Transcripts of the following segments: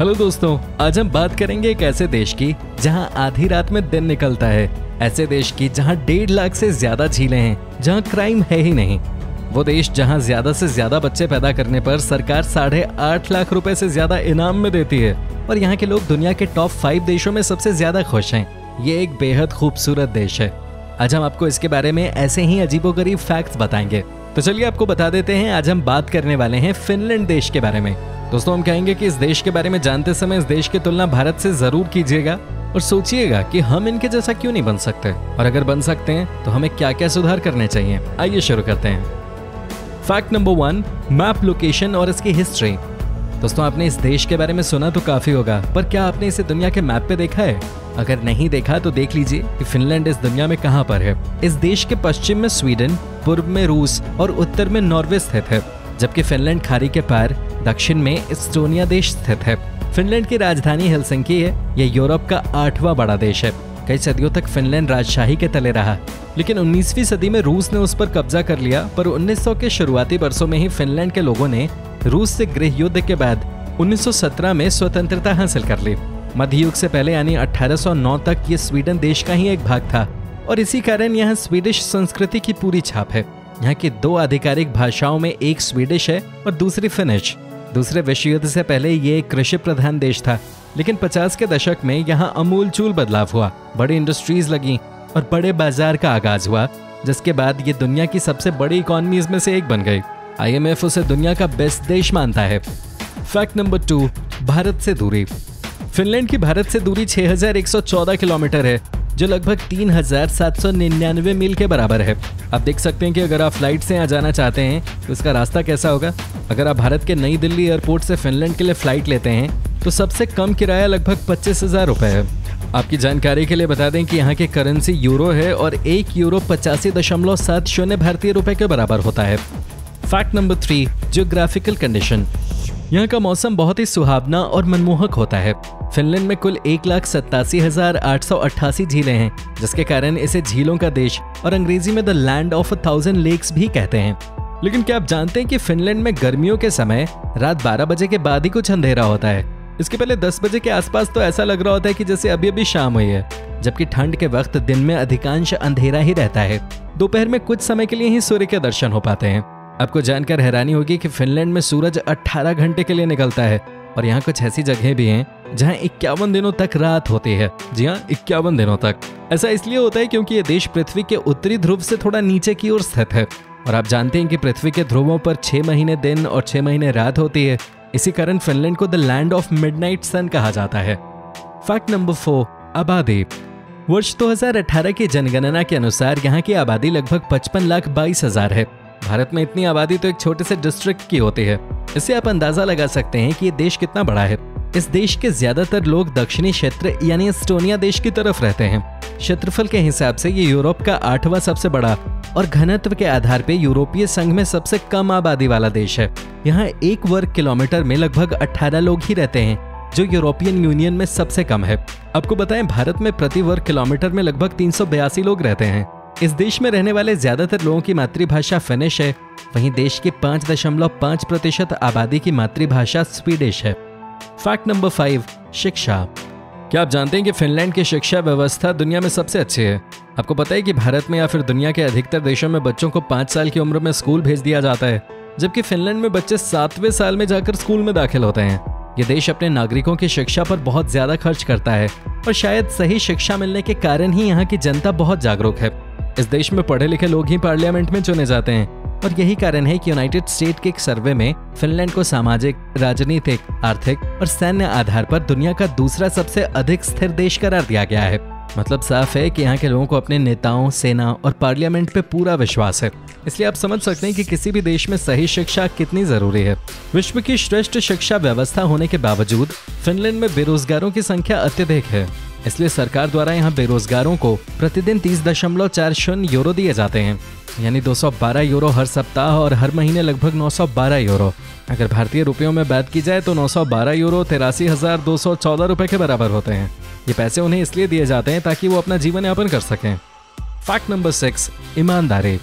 Hello दोस्तों, आज हम बात करेंगे एक ऐसे देश की जहाँ आधी रात में दिन निकलता है। ऐसे देश की जहाँ डेढ़ लाख से ज़्यादा झीलें हैं, जहाँ क्राइम है ही नहीं। वो देश जहाँ ज़्यादा से ज़्यादा बच्चे पैदा करने पर सरकार साढ़े आठ लाख रुपए से ज़्यादा इनाम में देती है और यहाँ के लोग दुनिया के टॉप फाइव देशों में सबसे ज़्यादा खुश हैं। ये एक बेहद खूबसूरत देश है। आज हम आपको इसके बारे में ऐसे ही अजीबोगरीब फैक्ट्स बताएँगे। तो चलिए आपको बता देते हैं, आज हम बात करने वाले हैं फिनलैंड देश के बारे में। दोस्तों, हम कहेंगे कि इस देश के बारे में जानते समय इस देश की तुलना भारत से ज़रूर कीजिएगा और सोचिएगा कि हम इनके जैसा क्यों नहीं बन सकते। और अगर बन सकते हैं तो हमें क्या क्या सुधार करने चाहिए? आइए शुरू करते हैं। Fact number one map location और इसकी हिस्ट्री दोस्तों, आपने इस देश के बारे में सुना तो काफ़ी होगा, पर क्या आपने इसे दुनिया के मैप पे देखा है? अगर नहीं देखा तो देख लीजिए कि फिनलैंड इस दुनिया में कहाँ पर है। इस देश के पश्चिम में स्वीडन पूर्व में रूस और उत्तर में नॉर्वे स्थित है, जबकि फिनलैंड खाड़ी के पार दक्षिण में इस्टोनिया देश स्थित है। फिनलैंड की राजधानी हेलसिंकी है। यह यूरोप का आठवां बड़ा देश है। कई सदियों तक फिनलैंड राजशाही के तले रहा। लेकिन 19वीं सदी में रूस ने उस पर कब्जा कर लिया, पर 1900 के शुरुआती वर्षों में ही फिनलैंड के लोगों ने रूस से गृह युद्ध के बाद 1917 में स्वतंत्रता हासिल कर ली। मध्य युग से पहले यानी 1809 तक ये स्वीडन देश का ही एक भाग था। और इसी कारण यहाँ स्वीडिश संस्कृति की पूरी छाप है। यहाँ की दो आधिकारिक भाषाओं में एक स्वीडिश है और दूसरी फिनिश। दूसरे विश्व युद्ध से पहले ये कृषि प्रधान देश था, लेकिन 50 के दशक में यहाँ अमूल चूल बदलाव हुआ, बड़ी इंडस्ट्रीज़ लगी और बड़े बाज़ार का आगाज़ हुआ, जिसके बाद ये दुनिया की सबसे बड़ी इकोनॉमीज में से एक बन गई। आईएमएफ उसे दुनिया का बेस्ट देश मानता है। फैक्ट नंबर टू भारत से दूरी। फिनलैंड की भारत से दूरी 6114 किलोमीटर है। जो लगभग तीन हज़ार सात सौ निन्यानवे मील के बराबर है। आप देख सकते हैं कि अगर आप फ़्लाइट से यहाँ जाना चाहते हैं तो इसका रास्ता कैसा होगा? अगर आप भारत के नई दिल्ली एयरपोर्ट से फिनलैंड के लिए फ़्लाइट लेते हैं तो सबसे कम किराया लगभग पच्चीस हज़ार रुपए है। आपकी जानकारी के लिए बता दें कि यहाँ की करेंसी यूरो है और एक यूरो पचासी दशमलव सात शून्य भारतीय रुपए के बराबर होता है। Fact number three geographical condition यहाँ का मौसम बहुत ही सुहावना और मनमोहक होता है। फिनलैंड में कुल एक लाख सत्तासी हज़ार आठ सौ अट्ठासी झीलें हैं, जिसके कारण इसे झीलों का देश और अंग्रेज़ी में the land of thousand lakes भी कहते हैं। लेकिन क्या आप जानते हैं कि फिनलैंड में गर्मियों के समय रात 12 बजे के बाद ही कुछ अंधेरा होता है? इसके पहले 10 बजे के आसपास तो ऐसा लग रहा होता है कि जैसे अभी अभी शाम हुई है, जबकि ठंड के वक्त दिन में अधिकांश अंधेरा ही रहता है। दोपहर में कुछ समय के लिए ही सूर्य के दर्शन हो पाते हैं। आपको जानकर हैरानी होगी कि फिनलैंड में सूरज 18 घंटे के लिए निकलता है, और यहाँ कुछ ऐसी जगह भी हैं जहाँ इक्यावन दिनों तक रात होती है। जी हाँ इक्यावन दिनों तक। ऐसा इसलिए होता है क्योंकि ये देश पृथ्वी के उत्तरी ध्रुव से थोड़ा नीचे की ओर स्थित है, और आप जानते हैं कि पृथ्वी के ध्रुवों पर छह महीने दिन और छह महीने रात होती है। इसी कारण फिनलैंड को the land of midnight sun कहा जाता है। फैक्ट नंबर फोर, आबादी। वर्ष 2018 की जनगणना के अनुसार यहाँ की आबादी लगभग पचपन लाख बाईस हज़ार है। भारत में इतनी आबादी तो एक छोटे से डिस्ट्रिक्ट की होती है। इससे आप अंदाज़ा लगा सकते हैं कि ये देश कितना बड़ा है। इस देश के ज़्यादातर लोग दक्षिणी क्षेत्र यानी एस्टोनिया देश की तरफ़ रहते हैं। क्षेत्रफल के हिसाब से ये यूरोप का आठवां सबसे बड़ा और घनत्व के आधार पर यूरोपीय संघ में सबसे कम आबादी वाला देश है। यहाँ एक वर्ग किलोमीटर में लगभग 18 लोग ही रहते हैं, जो यूरोपियन यूनियन में सबसे कम है। आपको बताएँ, भारत में प्रति वर्ग किलोमीटर में लगभग तीन सौ बयासी लोग रहते हैं। इस देश में रहने वाले ज़्यादातर लोगों की मातृभाषा फिनिश है। वहीं देश की पाँच दशमलव पाँच प्रतिशत आबादी की मातृभाषा स्वीडिश है। फैक्ट नंबर फाइव, शिक्षा। क्या आप जानते हैं कि फिनलैंड की शिक्षा व्यवस्था दुनिया में सबसे अच्छी है? आपको पता है कि भारत में या फिर दुनिया के अधिकतर देशों में बच्चों को पाँच साल की उम्र में स्कूल भेज दिया जाता है, जबकि फिनलैंड में बच्चे सातवें साल में जाकर स्कूल में दाखिल होते हैं। ये देश अपने नागरिकों की शिक्षा पर बहुत ज़्यादा खर्च करता है और शायद सही शिक्षा मिलने के कारण ही यहाँ की जनता बहुत जागरूक है। इस देश में पढ़े लिखे लोग ही पार्लियामेंट में चुने जाते हैं। और यही कारण है कि यूनाइटेड स्टेट के एक सर्वे में फिनलैंड को सामाजिक, राजनीतिक, आर्थिक और सैन्य आधार पर दुनिया का दूसरा सबसे अधिक स्थिर देश करार दिया गया है। मतलब साफ़ है कि यहाँ के लोगों को अपने नेताओं, सेना और पार्लियामेंट पे पूरा विश्वास है। इसलिए आप समझ सकते हैं कि किसी भी देश में सही शिक्षा कितनी ज़रूरी है। विश्व की श्रेष्ठ शिक्षा व्यवस्था होने के बावजूद फिनलैंड में बेरोजगारों की संख्या अत्यधिक है। इसलिए सरकार द्वारा यहाँ बेरोजगारों को प्रतिदिन तीस दशमलव चार शून्य यूरो दिए जाते हैं। यानी 212 यूरो हर सप्ताह और हर महीने लगभग 912 यूरो। अगर भारतीय रुपयों में बात की जाए तो 912 यूरो तिरासी हज़ार दो सौ चौदह रुपए के बराबर होते हैं। ये पैसे उन्हें इसलिए दिए जाते हैं ताकि वो अपना जीवन यापन कर सकें। फैक्ट नंबर सिक्स ईमानदारी।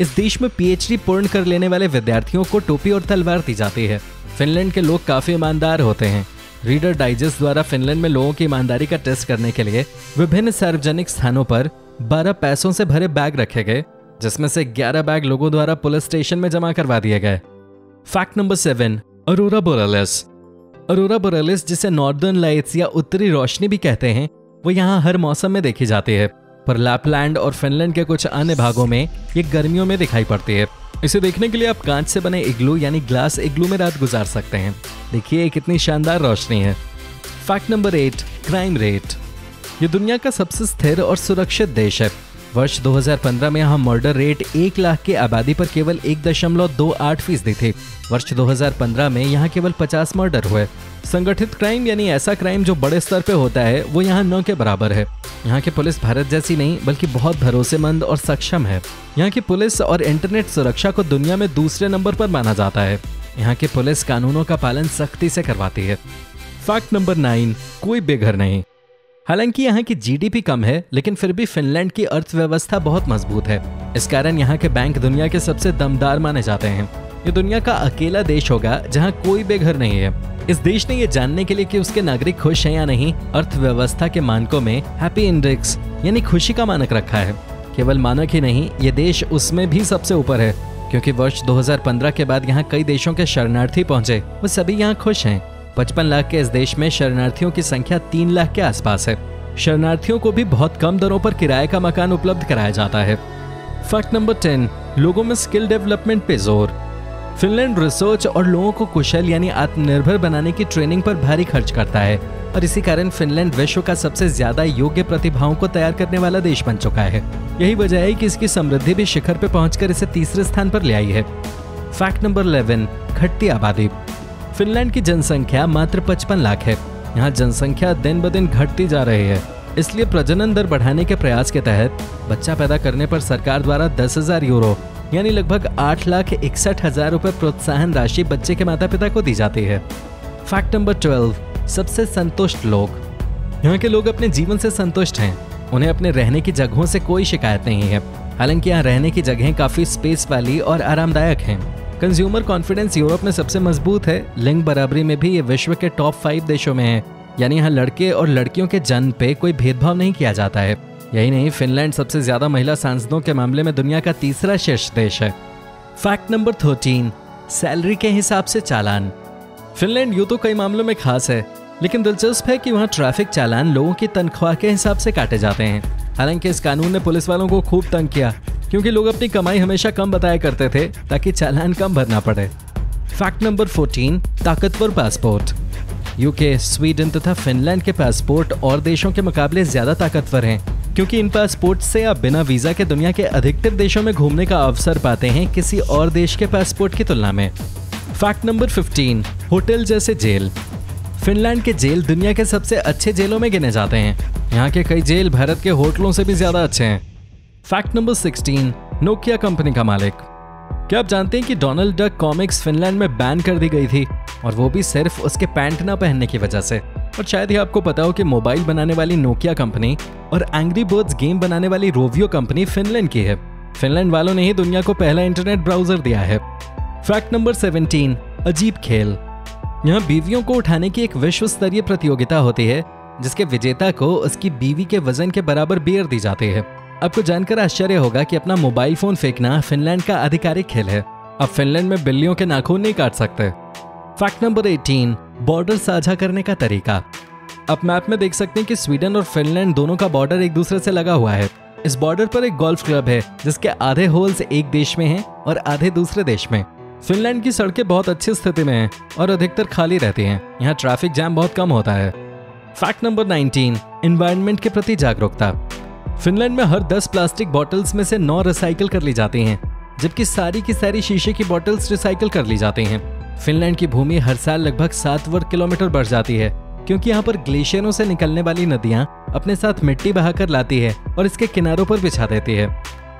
इस देश में पीएचडी पूर्ण कर लेने वाले विद्यार्थियों को टोपी और तलवार दी जाती है। फिनलैंड के लोग काफ़ी ईमानदार होते हैं। रीडर डाइजेस्ट द्वारा फिनलैंड में लोगों की ईमानदारी का टेस्ट करने के लिए विभिन्न सार्वजनिक स्थानों पर 12 पैसों से भरे बैग रखे गए, जिसमें से 11 बैग लोगों द्वारा पुलिस स्टेशन में जमा करवा दिए गए। Fact number seven aurora borealis aurora borealis जिसे नॉर्दर्न लाइट्स या उत्तरी रोशनी भी कहते हैं, वो यहाँ हर मौसम में देखी जाती है, पर लैपलैंड और फिनलैंड के कुछ अन्य भागों में ये गर्मियों में दिखाई पड़ती है। इसे देखने के लिए आप कांच से बने इग्लू, यानी ग्लास इग्लू में रात गुजार सकते हैं। देखिए कितनी शानदार रोशनी है। Fact number eight crime rate ये दुनिया का सबसे स्थिर और सुरक्षित देश है। वर्ष 2015 में यहाँ मर्डर रेट एक लाख की आबादी पर केवल एक दशमलव दो आठ फ़ीसदी थी। वर्ष 2015 में यहाँ केवल 50 मर्डर हुए। संगठित क्राइम यानी ऐसा क्राइम जो बड़े स्तर पे होता है, वो यहाँ नौ के बराबर है। यहाँ की पुलिस भारत जैसी नहीं, बल्कि बहुत भरोसेमंद और सक्षम है। यहाँ की पुलिस और इंटरनेट सुरक्षा को दुनिया में दूसरे नंबर पर माना जाता है। यहाँ की पुलिस कानूनों का पालन सख्ती से करवाती है। फैक्ट नंबर नाइन कोई बेघर नहीं। हालाँकि यहाँ की जीडीपी कम है, लेकिन फिर भी फिनलैंड की अर्थव्यवस्था बहुत मज़बूत है। इस कारण यहाँ के बैंक दुनिया के सबसे दमदार माने जाते हैं। ये दुनिया का अकेला देश होगा जहाँ कोई बेघर नहीं है। इस देश ने ये जानने के लिए कि उसके नागरिक खुश हैं या नहीं, अर्थव्यवस्था के मानकों में हैप्पी इंडेक्स यानी खुशी का मानक रखा है। केवल मानक ही नहीं, ये देश उसमें भी सबसे ऊपर है, क्योंकि वर्ष 2015 के बाद यहाँ कई देशों के शरणार्थी पहुँचे, वो सभी यहाँ खुश हैं। पचपन लाख के इस देश में शरणार्थियों की संख्या तीन लाख के आसपास है। शरणार्थियों को भी बहुत कम दरों पर किराए का मकान उपलब्ध कराया जाता है। फैक्ट नंबर टेन, लोगों में स्किल डेवलपमेंट पे ज़ोर। फिनलैंड रिसर्च और लोगों को कुशल यानी आत्मनिर्भर बनाने की ट्रेनिंग पर भारी खर्च करता है और इसी कारण फिनलैंड विश्व का सबसे ज़्यादा योग्य प्रतिभाओं को तैयार करने वाला देश बन चुका है। यही वजह है कि इसकी समृद्धि भी शिखर पर पहुंचकर इसे तीसरे स्थान पर ले आई है। फैक्ट नंबर इलेवन घटती आबादी। फिनलैंड की जनसंख्या मात्र 55 लाख है। यहाँ जनसंख्या दिन ब दिन घटती जा रही है। इसलिए प्रजनन दर बढ़ाने के प्रयास के तहत बच्चा पैदा करने पर सरकार द्वारा दस हज़ार यूरो, यानी लगभग आठ लाख इकसठ हज़ार रूपए प्रोत्साहन राशि बच्चे के माता पिता को दी जाती है। फैक्ट नंबर ट्वेल्व, सबसे संतुष्ट लोग। यहाँ के लोग अपने जीवन से संतुष्ट हैं। उन्हें अपने रहने की जगहों से कोई शिकायत नहीं है। हालाँकि यहाँ रहने की जगहें काफ़ी स्पेस वाली और आरामदायक हैं। कंज्यूमर कॉन्फिडेंस यूरोप में सबसे मज़बूत है। लिंग बराबरी में भी ये विश्व के टॉप फाइव देशों में है। यानी यहाँ लड़के और लड़कियों के जन्म पे कोई भेदभाव नहीं किया जाता है। यही नहीं, फिनलैंड सबसे ज़्यादा महिला सांसदों के मामले में दुनिया का तीसरा शीर्ष देश है। फैक्ट नंबर थर्टीन सैलरी के हिसाब से चालान। फिनलैंड यू तो कई मामलों में खास है, लेकिन दिलचस्प है कि वहाँ ट्रैफ़िक चालान लोगों की तनख्वाह के हिसाब से काटे जाते हैं। हालाँकि इस कानून ने पुलिस वालों को खूब तंग किया। क्योंकि लोग अपनी कमाई हमेशा कम बताया करते थे ताकि चालान कम भरना पड़े। फैक्ट नंबर 14 ताकतवर पासपोर्ट यूके स्वीडन तथा फिनलैंड के पासपोर्ट और देशों के मुकाबले ज़्यादा ताकतवर हैं, क्योंकि इन पासपोर्ट से आप बिना वीज़ा के दुनिया के अधिकतर देशों में घूमने का अवसर पाते हैं किसी और देश के पासपोर्ट की तुलना में। फैक्ट नंबर 15 होटल जैसे जेल। फिनलैंड के जेल दुनिया के सबसे अच्छे जेलों में गिने जाते हैं। यहाँ के कई जेल भारत के होटलों से भी ज़्यादा अच्छे हैं। फैक्ट नंबर 16 नोकिया कंपनी का मालिक। क्या आप जानते हैं कि डोनाल्ड डक कॉमिक्स फिनलैंड में बैन कर दी गई थी? और वो भी सिर्फ़ उसके पैंट ना पहनने की वजह से। और शायद ही आपको पता हो कि मोबाइल बनाने वाली नोकिया कंपनी और एंग्री बर्ड्स गेम बनाने वाली रोवियो कंपनी फिनलैंड की है। फिनलैंड वालों ने ही दुनिया को पहला इंटरनेट ब्राउज़र दिया है। फैक्ट नंबर 17 अजीब खेल। यहाँ बीवियों को उठाने की एक विश्व स्तरीय प्रतियोगिता होती है, जिसके विजेता को उसकी बीवी के वज़न के बराबर बियर दी जाती है। आपको जानकर आश्चर्य होगा कि अपना मोबाइल फ़ोन फेंकना फिनलैंड का आधिकारिक खेल है। अब फिनलैंड में बिल्लियों के नाखून नहीं काट सकते। फैक्ट नंबर 18 बॉर्डर साझा करने का तरीका। आप मैप में देख सकते हैं कि स्वीडन और फिनलैंड दोनों का बॉर्डर एक दूसरे से लगा हुआ है। इस बॉर्डर पर एक गोल्फ क्लब है, जिसके आधे होल्स एक देश में हैं और आधे दूसरे देश में। फिनलैंड की सड़कें बहुत अच्छी स्थिति में हैं और अधिकतर खाली रहती हैं। यहाँ ट्रैफ़िक जैम बहुत कम होता है। फैक्ट नंबर 19 इन्वायरमेंट के प्रति जागरूकता। फिनलैंड में हर 10 प्लास्टिक बॉटल्स में से 9 रिसाइकिल कर ली जाती हैं, जबकि सारी की सारी शीशे की बॉटल्स रिसाइकिल कर ली जाती हैं। फिनलैंड की भूमि हर साल लगभग सात वर्ग किलोमीटर बढ़ जाती है, क्योंकि यहाँ पर ग्लेशियरों से निकलने वाली नदियाँ अपने साथ मिट्टी बहाकर लाती है और इसके किनारों पर बिछा देती है।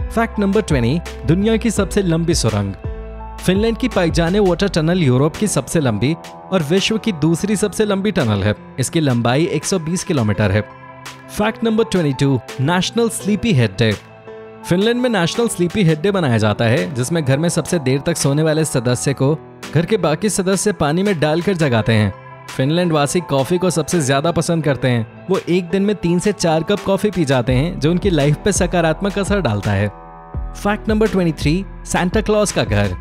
फैक्ट नंबर ट्वेंटी, दुनिया की सबसे लंबी सुरंग। फिनलैंड की पाइजाने वाटर टनल यूरोप की सबसे लंबी और विश्व की दूसरी सबसे लंबी टनल है। इसकी लंबाई 120 किलोमीटर है। Fact number 22 national sleepy head day Finland में नेशनल स्लीपी हेड डे मनाया जाता है, जिसमें घर में सबसे देर तक सोने वाले सदस्य को घर के बाकी सदस्य पानी में डालकर जगाते हैं। फिनलैंड वासी कॉफ़ी को सबसे ज़्यादा पसंद करते हैं। वो एक दिन में तीन से चार कप कॉफ़ी पी जाते हैं, जो उनकी लाइफ पे सकारात्मक असर डालता है। फैक्ट नंबर 23 सैंटा क्लॉज का घर।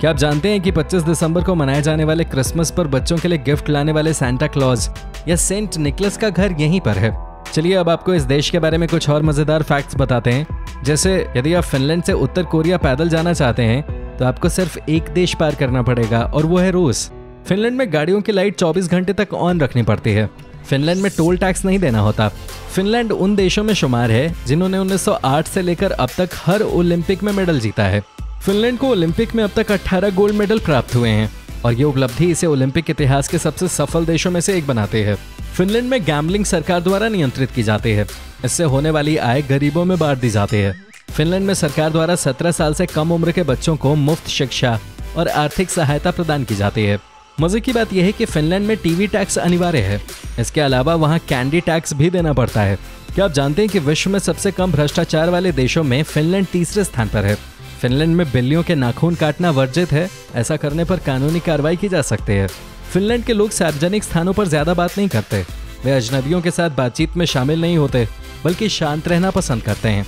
क्या आप जानते हैं कि 25 दिसंबर को मनाए जाने वाले क्रिसमस पर बच्चों के लिए गिफ्ट लाने वाले सैंटा क्लॉज या सेंट निकलस का घर यहीं पर है? चलिए अब आपको इस देश के बारे में कुछ और मज़ेदार फैक्ट्स बताते हैं। जैसे यदि आप फिनलैंड से उत्तर कोरिया पैदल जाना चाहते हैं तो आपको सिर्फ़ एक देश पार करना पड़ेगा और वो है रूस। फिनलैंड में गाड़ियों की लाइट 24 घंटे तक ऑन रखनी पड़ती है। फिनलैंड में टोल टैक्स नहीं देना होता। फिनलैंड उन देशों में शुमार है, जिन्होंने 1908 से लेकर अब तक हर ओलंपिक में मेडल जीता है। फिनलैंड को ओलंपिक में अब तक 18 गोल्ड मेडल प्राप्त हुए हैं और ये उपलब्धि इसे ओलंपिक इतिहास के सबसे सफल देशों में से एक बनाते हैं। फिनलैंड में गैम्बलिंग सरकार द्वारा नियंत्रित की जाती है। इससे होने वाली आय गरीबों में बांट दी जाती है। फिनलैंड में सरकार द्वारा 17 साल से कम उम्र के बच्चों को मुफ़्त शिक्षा और आर्थिक सहायता प्रदान की जाती है। मज़े की बात यह है कि फिनलैंड में टीवी टैक्स अनिवार्य है। इसके अलावा वहाँ कैंडी टैक्स भी देना पड़ता है। क्या आप जानते हैं कि विश्व में सबसे कम भ्रष्टाचार वाले देशों में फिनलैंड तीसरे स्थान पर है? फिनलैंड में बिल्लियों के नाखून काटना वर्जित है। ऐसा करने पर कानूनी कार्रवाई की जा सकती है। फिनलैंड के लोग सार्वजनिक स्थानों पर ज़्यादा बात नहीं करते। वे अजनबियों के साथ बातचीत में शामिल नहीं होते, बल्कि शांत रहना पसंद करते हैं।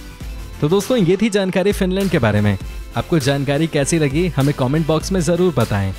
तो दोस्तों, ये थी जानकारी फिनलैंड के बारे में। आपको जानकारी कैसी लगी, हमें कमेंट बॉक्स में ज़रूर बताएँ।